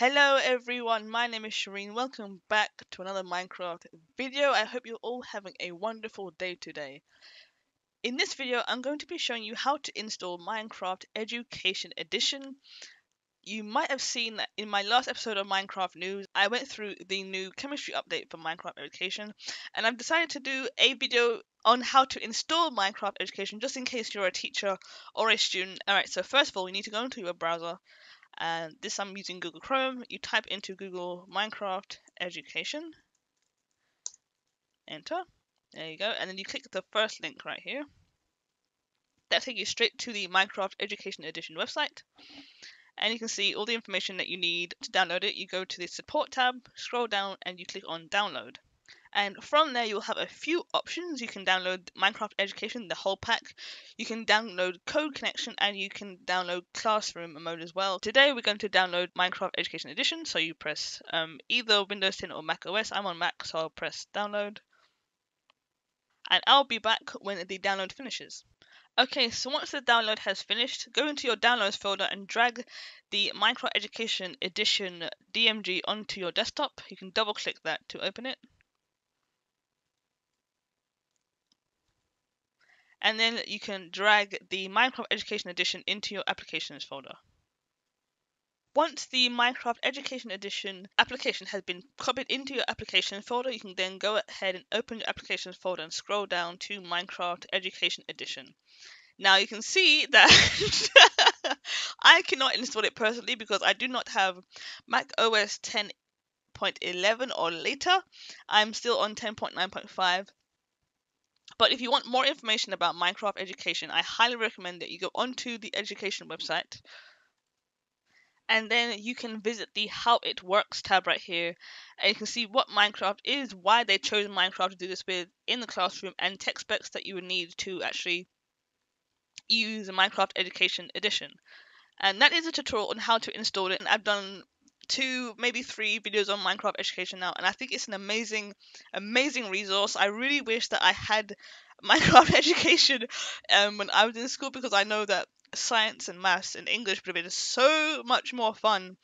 Hello everyone, my name is Shireen. Welcome back to another Minecraft video. I hope you're all having a wonderful day today. In this video, I'm going to be showing you how to install Minecraft Education Edition. You might have seen that in my last episode of Minecraft News, I went through the new chemistry update for Minecraft Education, and I've decided to do a video on how to install Minecraft Education just in case you're a teacher or a student. Alright, so first of all, you need to go into your browser and this I'm using Google Chrome. You type into Google Minecraft Education, enter, there you go, and then you click the first link right here. That'll take you straight to the Minecraft Education Edition website. And you can see all the information that you need to download it. You go to the support tab, scroll down, and you click on download. And from there, you'll have a few options. You can download Minecraft Education, the whole pack. You can download Code Connection, and you can download Classroom mode as well. Today, we're going to download Minecraft Education Edition. So you press um, either Windows 10 or Mac OS. I'm on Mac, so I'll press download. And I'll be back when the download finishes. Okay, so once the download has finished, go into your downloads folder and drag the Minecraft Education Edition DMG onto your desktop. You can double click that to open it. And then you can drag the Minecraft Education Edition into your applications folder. Once the Minecraft Education Edition application has been copied into your application folder, you can then go ahead and open your applications folder and scroll down to Minecraft Education Edition. Now you can see that I cannot install it personally because I do not have Mac OS 10.11 or later. I'm still on 10.9.5 but if you want more information about Minecraft education, I highly recommend that you go onto the education website and then you can visit the how it works tab right here and you can see what Minecraft is, why they chose Minecraft to do this with in the classroom and tech specs that you would need to actually use the Minecraft Education Edition. And that is a tutorial on how to install it and I've done two, maybe three videos on Minecraft education now, and I think it's an amazing, amazing resource. I really wish that I had Minecraft education um, when I was in school because I know that science and maths and English would have been so much more fun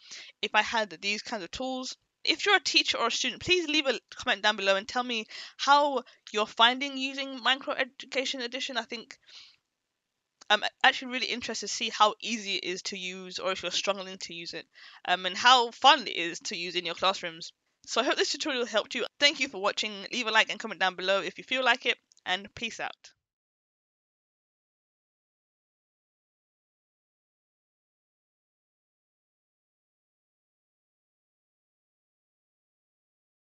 if I had these kinds of tools. If you're a teacher or a student, please leave a comment down below and tell me how you're finding using Minecraft Education Edition. I think I'm actually really interested to see how easy it is to use or if you're struggling to use it um, and how fun it is to use in your classrooms. So I hope this tutorial helped you. Thank you for watching. Leave a like and comment down below if you feel like it and peace out.